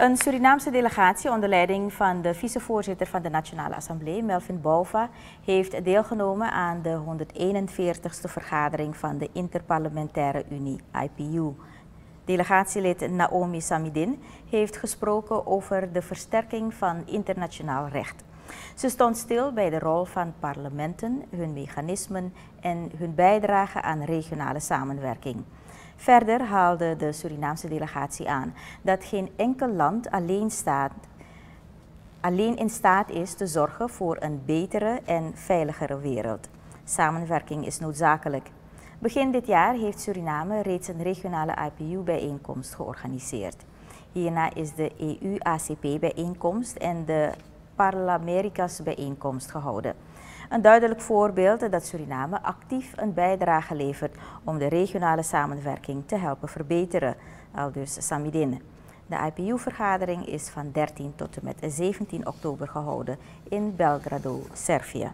Een Surinaamse delegatie onder leiding van de vicevoorzitter van de Nationale Assemblée, Melvin Bouva, heeft deelgenomen aan de 141ste vergadering van de Interparlementaire Unie, IPU. Delegatielid Naomi Samidin heeft gesproken over de versterking van internationaal recht. Ze stond stil bij de rol van parlementen, hun mechanismen en hun bijdrage aan regionale samenwerking. Verder haalde de Surinaamse delegatie aan dat geen enkel land alleen, staat, alleen in staat is te zorgen voor een betere en veiligere wereld. Samenwerking is noodzakelijk. Begin dit jaar heeft Suriname reeds een regionale IPU-bijeenkomst georganiseerd. Hierna is de EU-ACP-bijeenkomst en de Parlamericas bijeenkomst gehouden. Een duidelijk voorbeeld dat Suriname actief een bijdrage levert om de regionale samenwerking te helpen verbeteren, aldus Samidin. De IPU-vergadering is van 13 tot en met 17 oktober gehouden in Belgrado, Servië.